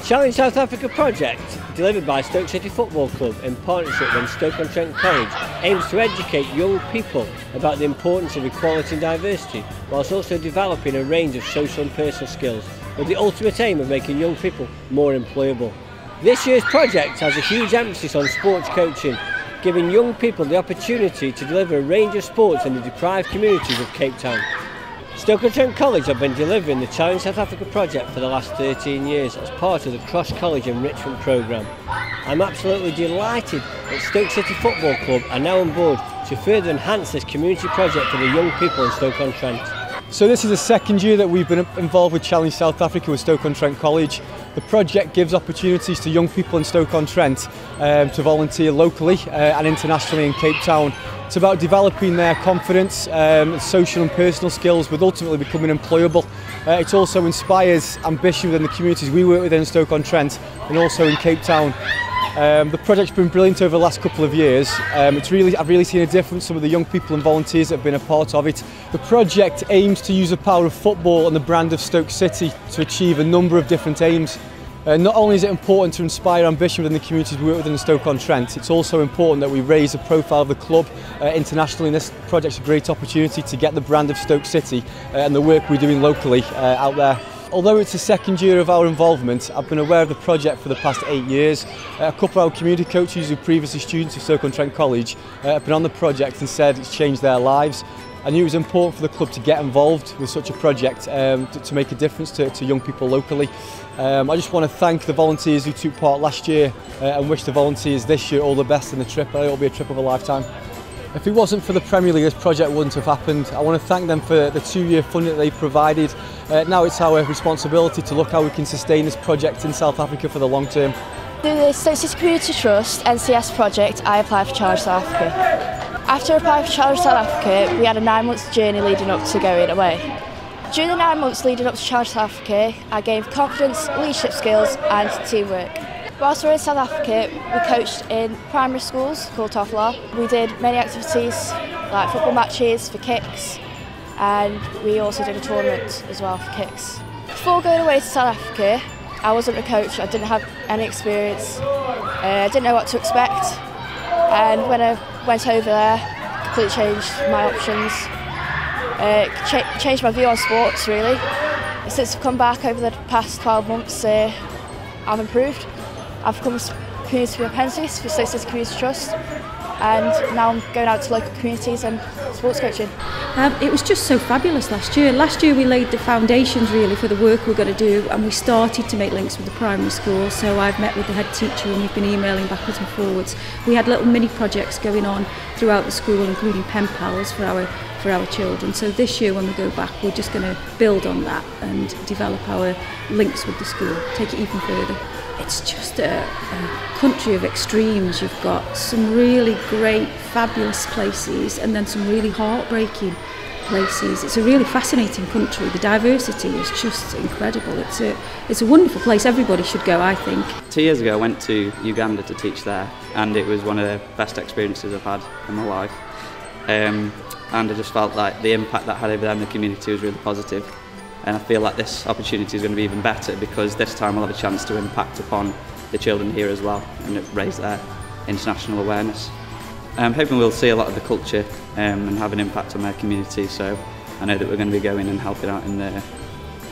Challenge South Africa project, delivered by Stoke City Football Club in partnership with Stoke-on-Trent College, aims to educate young people about the importance of equality and diversity, whilst also developing a range of social and personal skills, with the ultimate aim of making young people more employable. This year's project has a huge emphasis on sports coaching, giving young people the opportunity to deliver a range of sports in the deprived communities of Cape Town. Stoke-on-Trent College have been delivering the Challenge South Africa project for the last 13 years as part of the Cross College Enrichment Programme. I'm absolutely delighted that Stoke City Football Club are now on board to further enhance this community project for the young people in Stoke-on-Trent. So this is the second year that we've been involved with Challenge South Africa with Stoke-on-Trent College. The project gives opportunities to young people in Stoke-on-Trent um, to volunteer locally uh, and internationally in Cape Town. It's about developing their confidence, um, social and personal skills, with ultimately becoming employable. Uh, it also inspires ambition within the communities we work with in Stoke-on-Trent and also in Cape Town Um, the project's been brilliant over the last couple of years. Um, it's really, I've really seen a difference. Some of the young people and volunteers that have been a part of it. The project aims to use the power of football and the brand of Stoke City to achieve a number of different aims. Uh, not only is it important to inspire ambition within the communities we work within Stoke-on-Trent, it's also important that we raise the profile of the club uh, internationally. And this project's a great opportunity to get the brand of Stoke City uh, and the work we're doing locally uh, out there. Although it's the second year of our involvement, I've been aware of the project for the past eight years. Uh, a couple of our community coaches who previously students of Stoke-on-Trent College uh, have been on the project and said it's changed their lives. I knew it was important for the club to get involved with such a project um, to, to make a difference to, to young people locally. Um, I just want to thank the volunteers who took part last year uh, and wish the volunteers this year all the best in the trip. It'll be a trip of a lifetime. If it wasn't for the Premier League, this project wouldn't have happened. I want to thank them for the two-year funding that they provided. Uh, now it's our responsibility to look how we can sustain this project in South Africa for the long term. Through the Stoke Community Trust NCS project, I applied for Challenge South Africa. After applying for Challenge South Africa, we had a nine month journey leading up to going away. During the nine months leading up to Challenge South Africa, I gained confidence, leadership skills and teamwork. Whilst we were in South Africa, we coached in primary schools called Toffler. We did many activities like football matches for kicks and we also did a tournament as well for kicks. Before going away to South Africa, I wasn't a coach, I didn't have any experience, uh, I didn't know what to expect and when I went over there, completely changed my options, uh, cha changed my view on sports really. Since I've come back over the past 12 months, uh, I've improved. I've become a community for City Community Trust and now I'm going out to local communities and sports coaching. Um, it was just so fabulous last year. Last year we laid the foundations really for the work we're going to do and we started to make links with the primary school. So I've met with the head teacher and we've been emailing backwards and forwards. We had little mini projects going on throughout the school including pen pals for our for our children. So this year when we go back we're just going to build on that and develop our links with the school, take it even further. It's just a, a country of extremes. You've got some really great, fabulous places and then some really heartbreaking places. It's a really fascinating country. The diversity is just incredible. It's a, it's a wonderful place. Everybody should go, I think. Two years ago, I went to Uganda to teach there, and it was one of the best experiences I've had in my life. Um, and I just felt like the impact that had over there in the community was really positive. and I feel like this opportunity is going to be even better because this time we'll have a chance to impact upon the children here as well and raise their international awareness. I'm hoping we'll see a lot of the culture um, and have an impact on their community so I know that we're going to be going and helping out in the,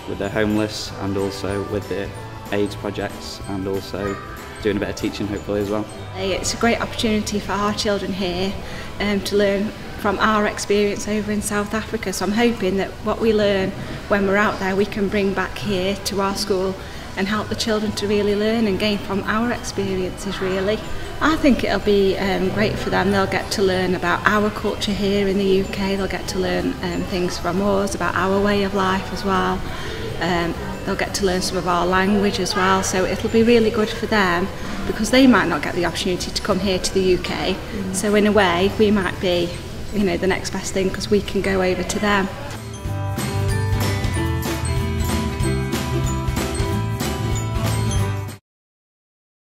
with the homeless and also with the AIDS projects and also doing a bit of teaching hopefully as well. It's a great opportunity for our children here um, to learn from our experience over in South Africa so I'm hoping that what we learn when we're out there we can bring back here to our school and help the children to really learn and gain from our experiences really. I think it'll be um, great for them. They'll get to learn about our culture here in the UK. They'll get to learn um, things from us, about our way of life as well. Um, they'll get to learn some of our language as well. So it'll be really good for them because they might not get the opportunity to come here to the UK. Mm. So in a way, we might be you know, the next best thing because we can go over to them.